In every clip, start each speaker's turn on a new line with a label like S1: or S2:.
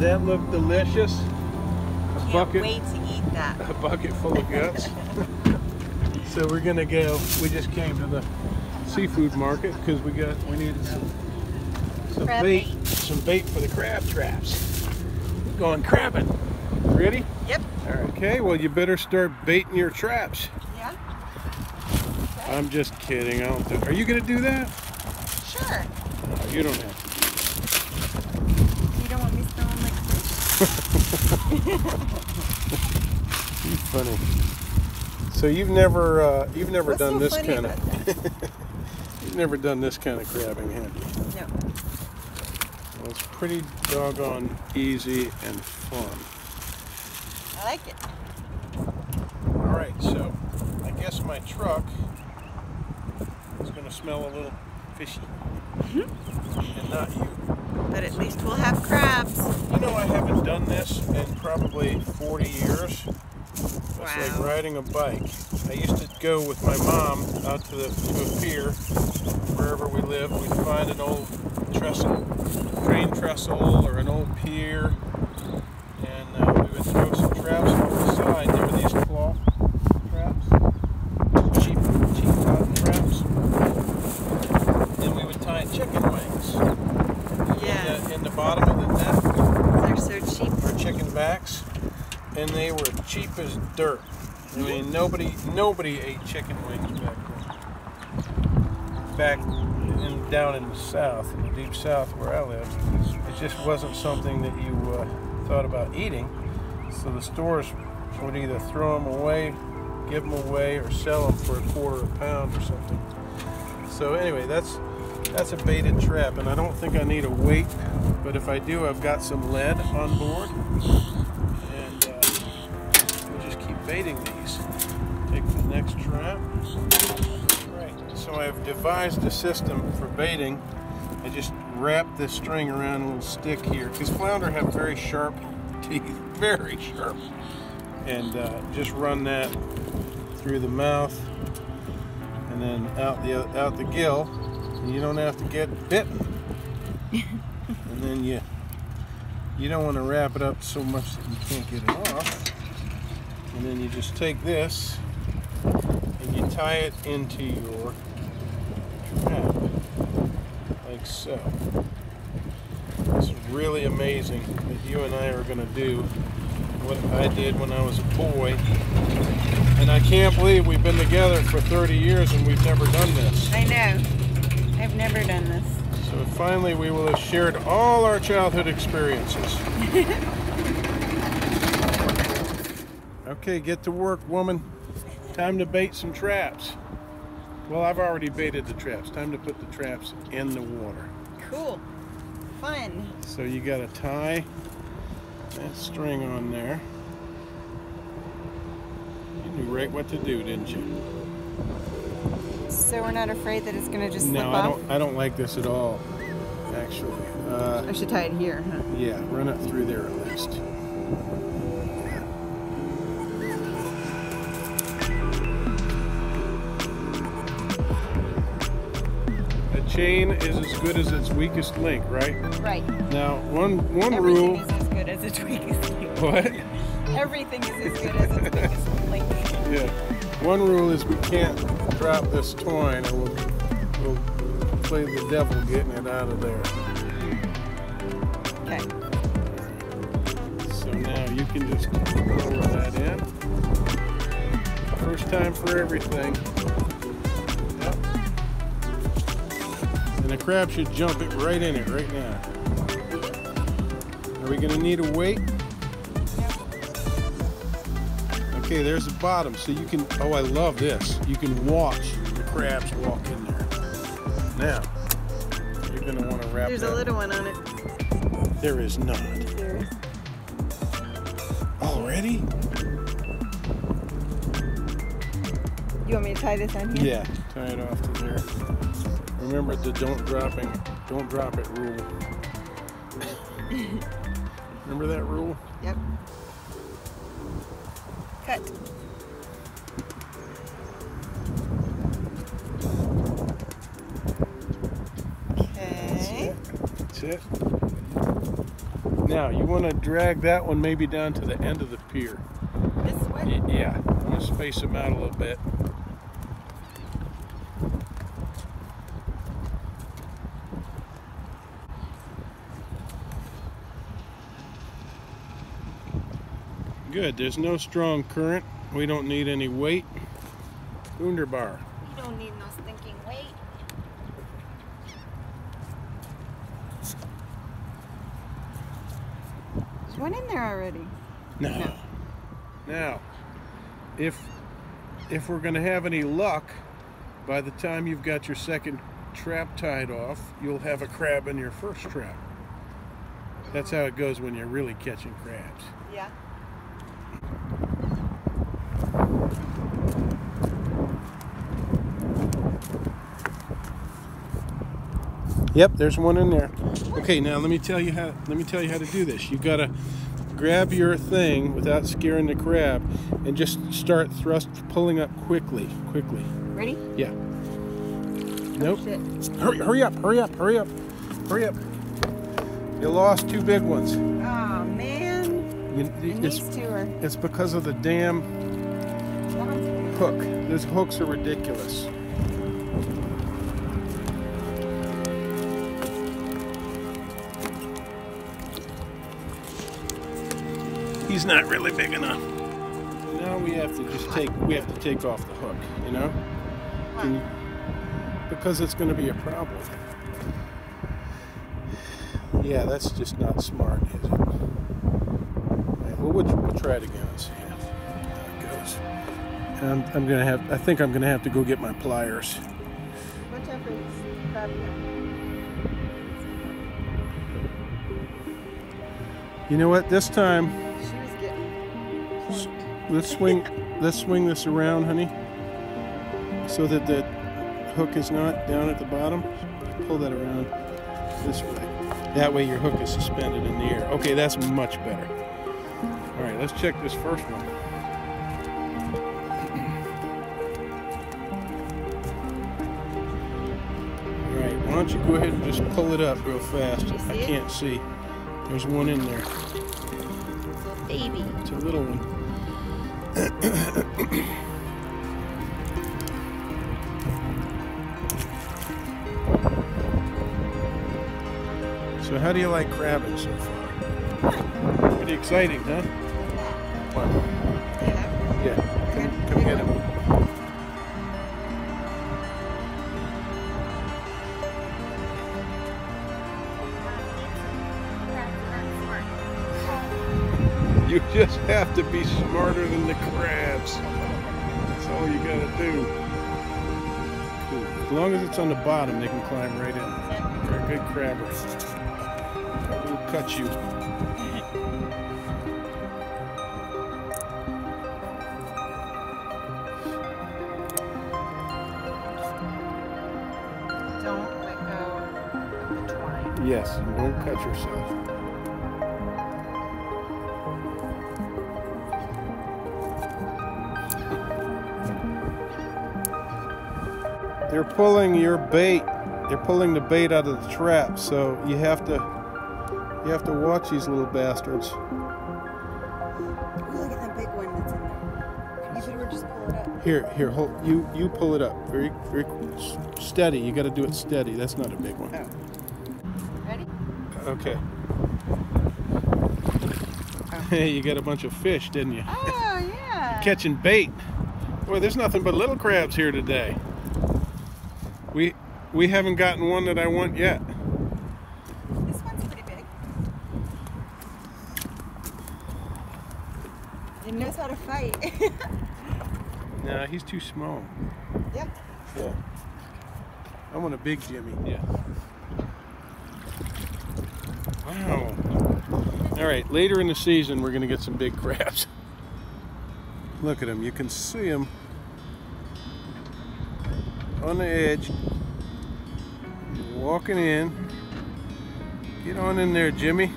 S1: that look delicious? A
S2: Can't
S1: bucket,
S2: wait to eat that.
S1: a bucket full of guts. so we're gonna go. We just came to the seafood market because we got we needed some some
S2: Crab
S1: bait,
S2: bait.
S1: some bait for the crab traps. We're going crabbing. Ready?
S2: Yep.
S1: Right. Okay. Well, you better start baiting your traps.
S2: Yeah.
S1: I'm just kidding. I don't. Do, are you gonna do that?
S2: Sure.
S1: No, you don't have to.
S2: You
S1: funny. So you've never uh, you've never
S2: What's
S1: done
S2: so
S1: this kind of you've never done this kind of crabbing, have you?
S2: No.
S1: Well, it's pretty doggone easy and fun.
S2: I like it.
S1: All right, so I guess my truck is going to smell a little fishy, and not you.
S2: But at least we'll have crabs.
S1: You know, I haven't done this in probably 40 years. It's like riding a bike. I used to go with my mom out to the to a pier, wherever we live. We'd find an old trestle, train trestle, or an old pier, and uh, we would throw some traps over the side. There were these claw traps, cheap, cheap cotton traps. Then we would tie chicken wings
S2: Yeah.
S1: in, the, in the bottom of the net
S2: They're so cheap.
S1: or chicken backs, and they were cheap as dirt. I mean, nobody nobody ate chicken wings back then. Back in, down in the south, in the deep south where I lived, it just wasn't something that you uh, thought about eating. So the stores would either throw them away, give them away, or sell them for a quarter of a pound or something. So anyway, that's that's a baited trap, and I don't think I need a weight, but if I do, I've got some lead on board, and uh, we'll just keep baiting these. Take the next trap. Right. So I've devised a system for baiting. I just wrap this string around a little stick here, because flounder have very sharp teeth, very sharp, and uh, just run that through the mouth and then out the out the gill. And you don't have to get bitten. and then you you don't want to wrap it up so much that you can't get it off. And then you just take this and you tie it into your trap like so. It's really amazing that you and I are going to do what I did when I was a boy. And I can't believe we've been together for 30 years and we've never done this.
S2: I know. I've never done this.
S1: So finally we will have shared all our childhood experiences. okay, get to work, woman. Time to bait some traps. Well, I've already baited the traps. Time to put the traps in the water.
S2: Cool. Fun.
S1: So you got to tie that string on there. You knew right what to do, didn't you?
S2: So we're not afraid that it's gonna just slip
S1: No, I
S2: off?
S1: don't. I don't like this at all. Actually, uh,
S2: I should tie it here, huh?
S1: yeah, run it through there at least. Chain is as good as its weakest link, right?
S2: Right.
S1: Now, one one
S2: Everything
S1: rule.
S2: is as good as its weakest link.
S1: What?
S2: Everything is as good as its weakest link.
S1: Yeah. One rule is we can't drop this twine, or we'll, we'll play the devil getting it out of there.
S2: Okay.
S1: So now you can just roll that in. First time for everything. And the crab should jump it right in it right now. Are we gonna need a weight? Okay, there's the bottom. So you can, oh, I love this. You can watch the crabs walk in there. Now, you're gonna wanna wrap
S2: There's a little one on it.
S1: There is not.
S2: There is.
S1: Already?
S2: You want me to tie this on here?
S1: Yeah, tie it off to there. Remember the don't dropping, don't drop it rule. Remember that rule?
S2: Yep. Cut. Okay.
S1: That's it. Now you want to drag that one maybe down to the end of the pier.
S2: This way?
S1: Yeah, I'm gonna space them out a little bit. Good, there's no strong current. We don't need any weight. Wunderbar.
S2: You don't need no stinking weight. There's one in there already.
S1: No.
S2: No.
S1: Now, if if we're going to have any luck, by the time you've got your second trap tied off, you'll have a crab in your first trap. That's how it goes when you're really catching crabs.
S2: Yeah.
S1: Yep, there's one in there. Okay, now let me tell you how let me tell you how to do this. You got to grab your thing without scaring the crab and just start thrust pulling up quickly, quickly.
S2: Ready?
S1: Yeah. Oh, nope.
S2: Shit.
S1: Hurry, hurry up, hurry up, hurry up, hurry up. You lost two big ones.
S2: Oh man.
S1: You, it's,
S2: these two are.
S1: it's because of the damn hook. Those hooks are ridiculous. He's not really big enough. Now we have to just take we have to take off the hook, you know? Can you- because it's going to be a problem. Yeah, that's just not smart, is it? Right, well, we'll, we'll try it again and see how it goes. I'm, I'm gonna have. I think I'm gonna have to go get my pliers.
S2: Watch out for this crab.
S1: You know what? This time, let's swing. let's swing this around, honey, so that the hook is not down at the bottom. Pull that around this way. That way, your hook is suspended in the air. Okay, that's much better. All right, let's check this first one. All right, why don't you go ahead and just pull it up real fast? I can't see. There's one in there.
S2: It's a baby.
S1: It's a little one. so how do you like crabbing so far? Pretty exciting, huh? Come just have to be smarter than the crabs. That's all you gotta do. Cool. As long as it's on the bottom, they can climb right in. They're a good crabber. It will cut you.
S2: Don't let go of the twine.
S1: Yes, and don't cut yourself. They're pulling your bait. They're pulling the bait out of the trap, so you have to you have to watch these little bastards.
S2: Oh, look at that big one that's in there. You better just pull it up.
S1: Here, here, hold you you pull it up very very steady. You got to do it steady. That's not a big one.
S2: Oh. Ready?
S1: Okay. Oh. Hey, you got a bunch of fish, didn't you?
S2: Oh, yeah.
S1: catching bait. Boy, there's nothing but little crabs here today. We we haven't gotten one that I want yet.
S2: This one's pretty big. He knows how to fight.
S1: Nah, he's too small.
S2: yep.
S1: Yeah. I want a big Jimmy. Yeah. Wow. All right, later in the season, we're going to get some big crabs. Look at them. You can see them on the edge, walking in. Get on in there, Jimmy.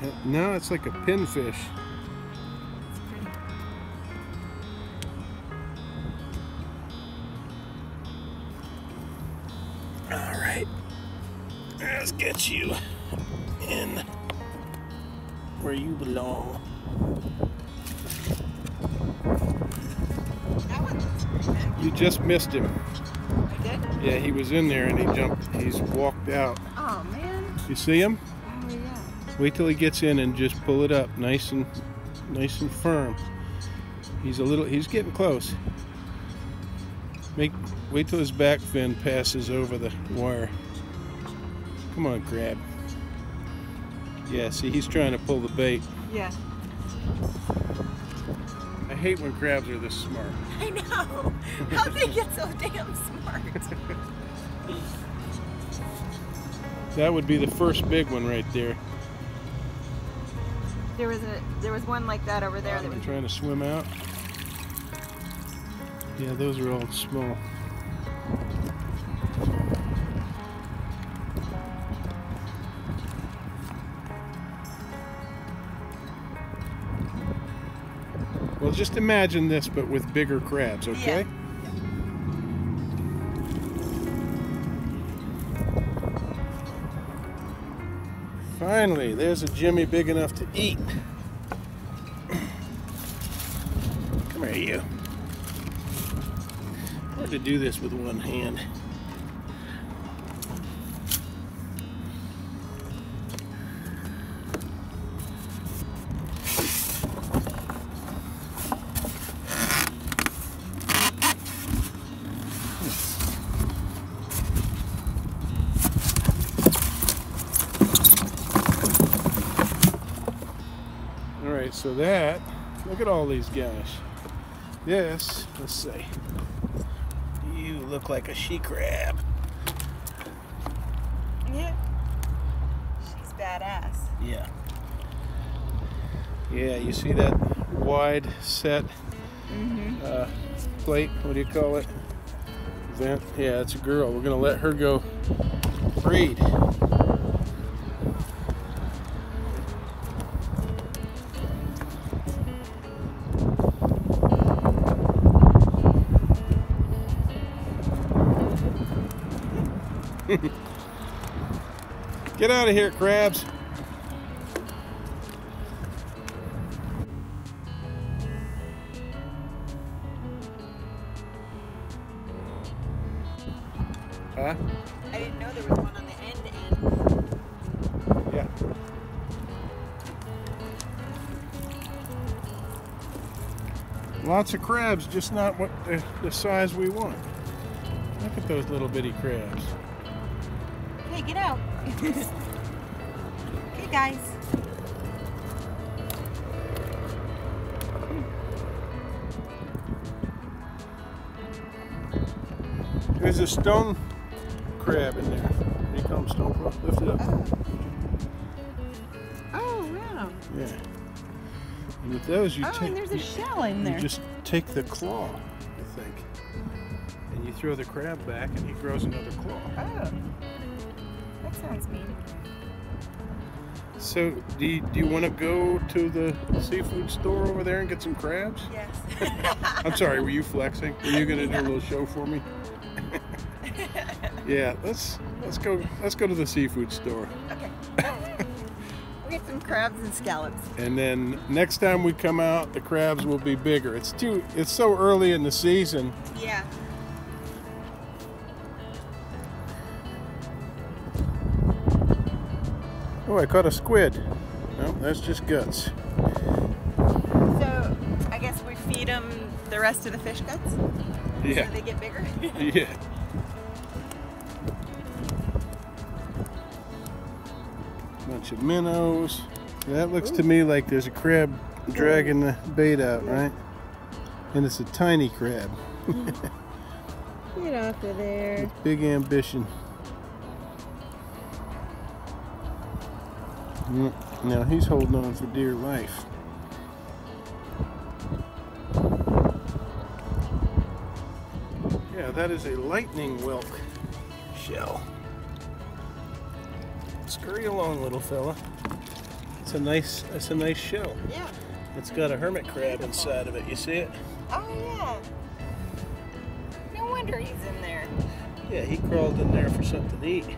S1: Uh, No, it's like a pinfish. All right. Let's get you in where you belong. Just missed him. Yeah, he was in there and he jumped. He's walked out.
S2: Oh, man.
S1: You see him?
S2: Oh, yeah.
S1: Wait till he gets in and just pull it up, nice and nice and firm. He's a little. He's getting close. Make. Wait till his back fin passes over the wire. Come on, crab. Yeah, see, he's trying to pull the bait.
S2: Yeah.
S1: I hate when crabs are this smart.
S2: I know. How'd they get so damn smart?
S1: That would be the first big one right there.
S2: There was a there was one like that over there that
S1: I'm
S2: was
S1: trying to swim out. Yeah, those are all small. Well, just imagine this, but with bigger crabs, okay? Finally, there's a Jimmy big enough to eat. Come here, you. Hard to do this with one hand. Right, so that, look at all these guys. This, let's see. You look like a she crab.
S2: Yeah. She's badass.
S1: Yeah. Yeah, you see that wide set
S2: Mm-hmm.
S1: uh, plate? What do you call it? Vent? Yeah, it's a girl. We're gonna let her go breed. Get out of here, crabs. Huh?
S2: I didn't know there was one on the end end.
S1: Yeah. Lots of crabs, just not what the, the size we want. Look at those little bitty crabs.
S2: Hey, get out. okay, guys.
S1: There's a stone crab in there. Here you come, stone crab. Lift it up.
S2: Oh, oh wow.
S1: Yeah. And with those, you
S2: Oh,
S1: take.
S2: and there's a
S1: you-
S2: shell in there.
S1: You just take the claw, I think, and you throw the crab back, and he grows another claw.
S2: Oh. That sounds mean.
S1: So, do you, do you want to go to the seafood store over there and get some crabs?
S2: Yes.
S1: I'm sorry, were you flexing? Were you gonna do a little show for me? yeah, let's let's go let's go to the seafood store,
S2: okay. We'll get some crabs and scallops.
S1: and then next time we come out, the crabs will be bigger. It's too it's so early in the season.
S2: Yeah.
S1: Oh, I caught a squid. No, that's just guts.
S2: So, I guess we feed them the rest of the fish guts
S1: Yeah,
S2: so they get bigger.
S1: yeah. Bunch of minnows. That looks to me like there's a crab dragging the bait out, right? And it's a tiny crab. Mm.
S2: Get off of there.
S1: Big ambition. Now he's holding on for dear life. Yeah, that is a lightning whelk shell. Scurry along, little fella. It's a nice, it's a nice shell.
S2: Yeah.
S1: It's got a hermit crab inside of it. You see it?
S2: Oh, yeah. No wonder he's in there.
S1: Yeah, he crawled in there for something to eat.